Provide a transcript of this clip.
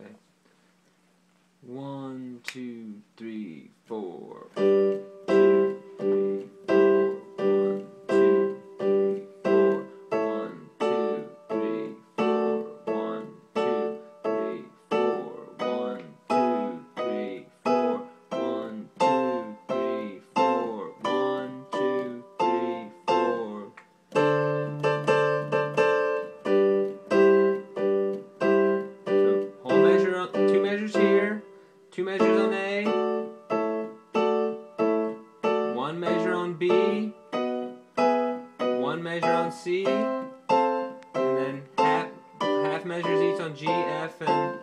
Okay. One, two, three, two measures on A, one measure on B, one measure on C, and then half, half measures each on G, F, and